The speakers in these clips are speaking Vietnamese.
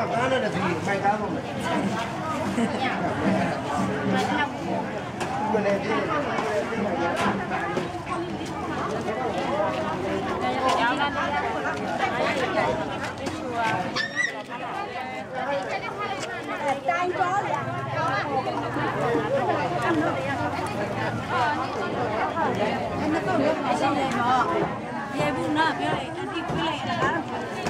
하나는 되게 많이 까먹어. 이번에 Hãy subscribe cho kênh Ghiền Mì Gõ Để không bỏ lỡ những video hấp dẫn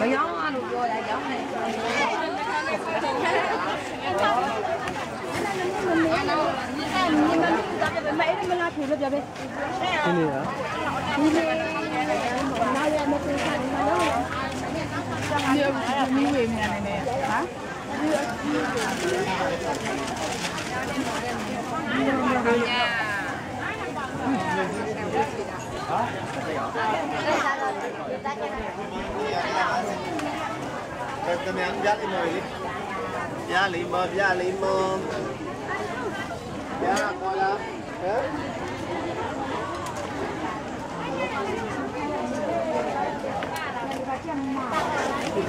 Bây giờ ăn được rồi, đã giỡn này. Ini ya. Ini. Ini. Ini. Ini. Cái này ăn giá đi mời đi Giá lì mơm, giá lì mơm Giá coi lắm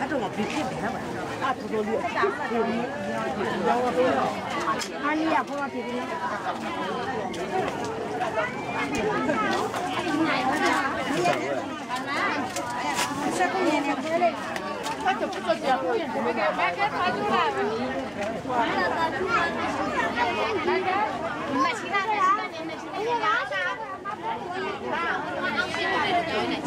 俺这没被骗白吧？俺知道的，我你你让我走，你。就不，了。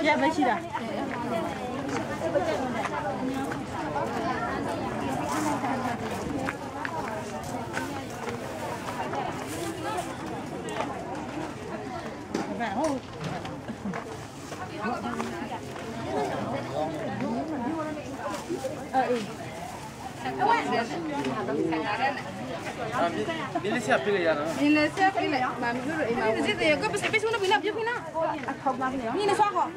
别没气的。哎。你那双好。